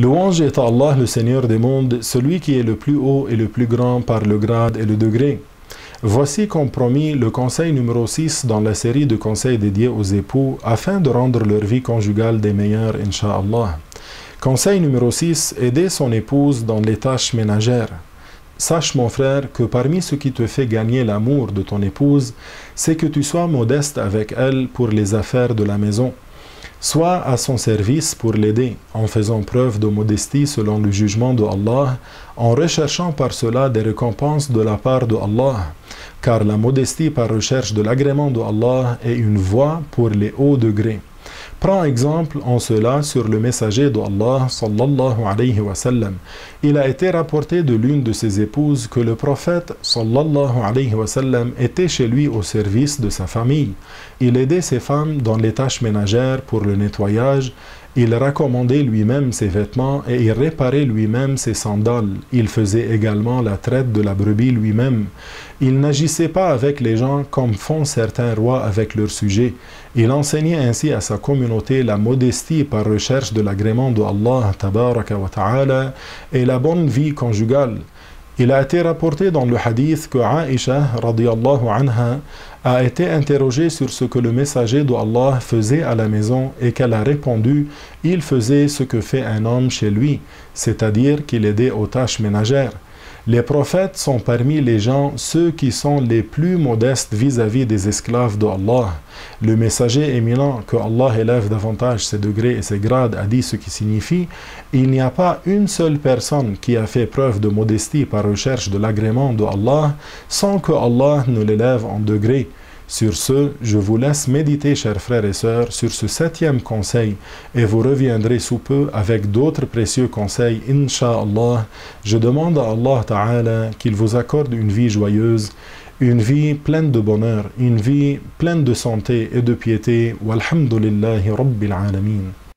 Louange est à Allah, le Seigneur des mondes, celui qui est le plus haut et le plus grand par le grade et le degré. Voici compromis le conseil numéro 6 dans la série de conseils dédiés aux époux afin de rendre leur vie conjugale des meilleures, Inch'Allah. Conseil numéro 6 aider son épouse dans les tâches ménagères. Sache mon frère que parmi ce qui te fait gagner l'amour de ton épouse, c'est que tu sois modeste avec elle pour les affaires de la maison. Sois à son service pour l'aider, en faisant preuve de modestie selon le jugement de Allah, en recherchant par cela des récompenses de la part de Allah, car la modestie par recherche de l'agrément de Allah est une voie pour les hauts degrés. Prends exemple en cela sur le messager d'Allah sallallahu alayhi wa sallam. Il a été rapporté de l'une de ses épouses que le prophète sallallahu alayhi wa sallam était chez lui au service de sa famille. Il aidait ses femmes dans les tâches ménagères pour le nettoyage il recommandait lui-même ses vêtements et il réparait lui-même ses sandales. Il faisait également la traite de la brebis lui-même. Il n'agissait pas avec les gens comme font certains rois avec leurs sujets. Il enseignait ainsi à sa communauté la modestie par recherche de l'agrément de Allah et la bonne vie conjugale. Il a été rapporté dans le hadith que Aisha anha, a été interrogée sur ce que le messager d'Allah faisait à la maison et qu'elle a répondu Il faisait ce que fait un homme chez lui, c'est-à-dire qu'il aidait aux tâches ménagères. Les prophètes sont parmi les gens ceux qui sont les plus modestes vis-à-vis des esclaves d'Allah. Le messager éminent que Allah élève davantage ses degrés et ses grades a dit ce qui signifie il n'y a pas une seule personne qui a fait preuve de modestie par recherche de l'agrément de Allah sans que Allah ne l'élève en degrés. Sur ce, je vous laisse méditer, chers frères et sœurs, sur ce septième conseil et vous reviendrez sous peu avec d'autres précieux conseils, Inch'Allah. Je demande à Allah Ta'ala qu'il vous accorde une vie joyeuse, une vie pleine de bonheur, une vie pleine de santé et de piété. Walhamdulillahi Rabbil Alameen.